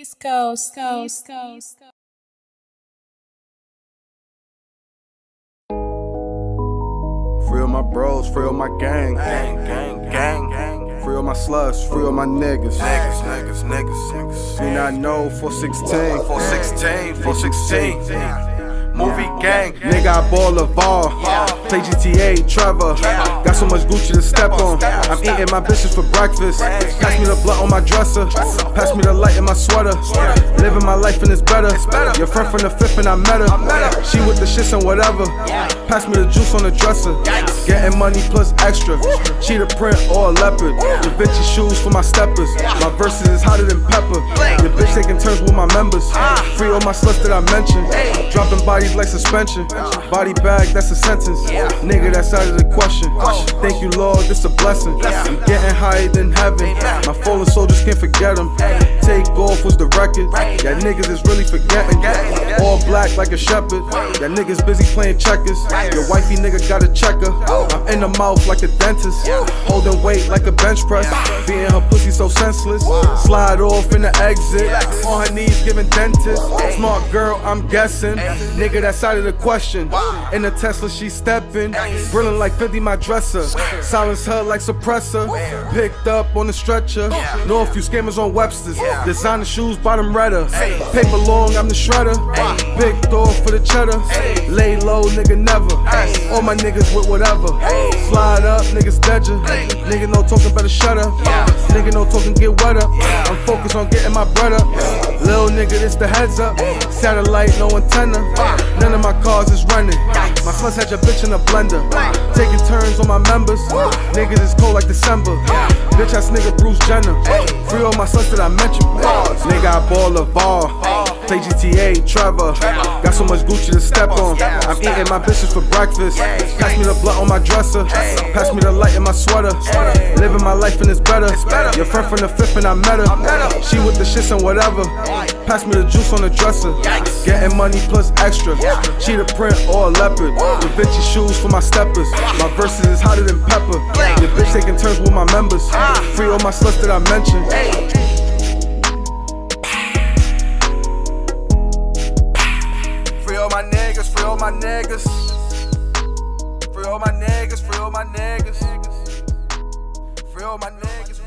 East Coast, Coast, Coast. Free all my bros, free all my gang. Gang, gang, gang, gang. Free all my sluts, free all my niggas. Niggas, niggas, niggas, niggas. Me not know 416. 416, 416. Movie gang. Nigga, I ball a ball. Play GTA, Trevor. Got so much Gucci to step on. I'm eating my bitches for breakfast. Pass me the blunt on my dresser. Pass me the light in my sweater. Living my life and it's better. Your friend from the fifth and I met her. She with the shits and whatever. Pass me the juice on the dresser. Getting money plus extra. Cheetah print or a leopard. The bitchy shoes for my steppers. My verses is hotter than pepper. Your bitch taking turns with my members. Free all my sluts that I mentioned. Dropping bodies like suspension. Body bag, that's a sentence. Nigga, that's out of the question. Thank you, Lord, this a blessing. I'm getting higher than heaven. My fallen soldiers can't forget them. Take off was the record. Yeah, niggas is really forgetting. All black like a shepherd. Yeah, niggas busy playing checkers. Your wifey nigga got a checker. I'm in the mouth like a dentist. Holding weight like a bench press. Being her pussy so senseless. Slide off in the exit. On her knees giving dentist. Smart girl, I'm guessing. Nigga, that's out of the question. In the Tesla, she stepping. Brilliant like 50, my dresser. Silence her like suppressor. Picked up on the stretcher. Know a few scammers on Webster's. Designer shoes, bottom redder. Paper long, I'm the shredder. Big door for the cheddar. Lay low, nigga, never. All my niggas with whatever. Slide up, niggas deadja. Nigga, no talking, better shut up. Nigga, no talking, get wet up. I'm focused on getting my bread up. Little nigga, this the heads up. Satellite, no antenna. None of my cars is running. My sluts had your bitch in a blender. Taking turns on my members. Niggas is cold like December. Bitch ass nigga Bruce Jenner. Free all my sluts that I mentioned. Nigga, I ball a ball. Play GTA, Trevor. Got so much Gucci to step on. I'm eating my bitches for breakfast. Pass me the blunt on my dresser. Pass me the light in my sweater. Living my life and it's better. Your friend from the fifth and I met her. She with the shits and whatever. Pass me the juice on the dresser. Getting money plus extra. Cheetah print or a leopard. The bitchy shoes for my steppers. My verses is hotter than pepper. Your bitch taking turns with my members. Free all my sluts that I mentioned. My niggas, free all my niggas. Free all my niggas, free all my niggas. Free all my niggas.